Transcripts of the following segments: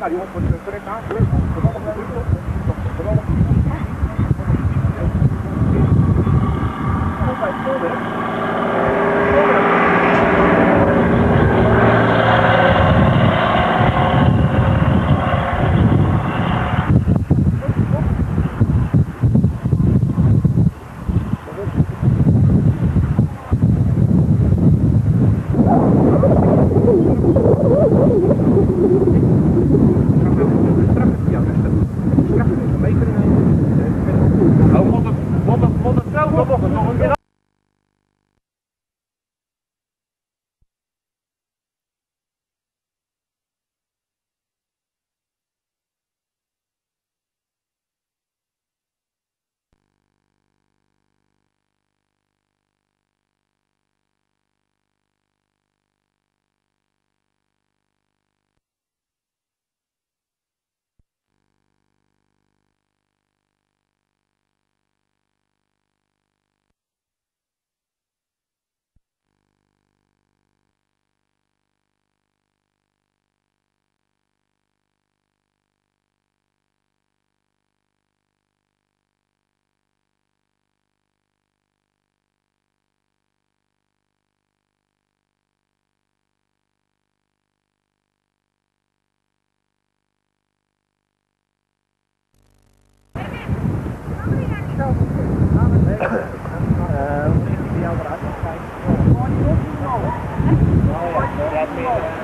Kayu.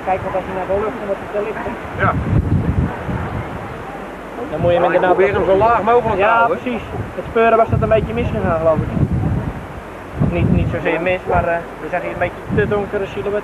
Kijk, want als je naar de lucht komt, het te licht. Ja. Dan moet je met de nou hem zo laag mogelijk te Ja, houden. precies. Het speuren was dat een beetje misgegaan, geloof ik. Niet, niet zozeer mis, maar uh, dan zeg je een beetje te donkere silhouet.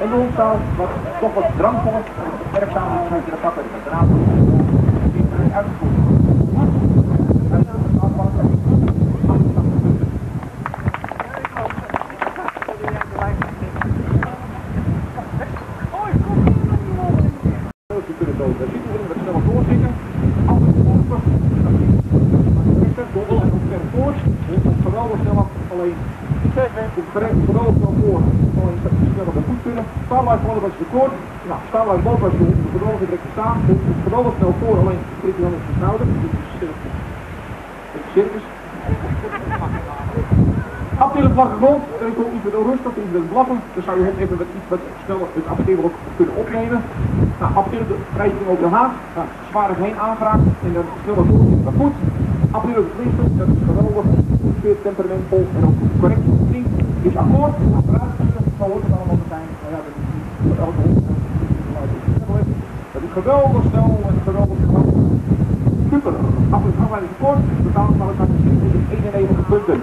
En de hond zou wat toch wat drankvol werkzaam zijn te pakken. Daarna die terug uitgevoerd. Je het ook zien, we snel doorzitten. Altijd open. Door en ver voort. Het komt geweldig snel af. Alleen komt geweldig snel voor. Alleen sneller bij goed kunnen. Starlight vallen zijn koord. Nou, Starlight loopt bij zijn geweldig direct te staan. Het snel voor. Alleen prikt hij dan schouder. Dit is het circus. Afdelen vlakke grond, en ik wil even rustig, even met blaffen. Dan zou je hem even wat, iets wat sneller het afdelen ook kunnen opnemen. Nou, afdelen de prijzing over de haag. Nou, zwaar het heen aangeraakt en dan sneller door is dat goed. Afdelen het linker, dat is geweldig. Zeer temperamentvol en ook correct. Vriend is akkoord. Apparaat, zo hoort het allemaal te zijn. Nou ja, dat is niet wat elke hond Dat is geweldig snel en geweldig snel. Super. Af en toe is kort. Betaald van het 91 punten.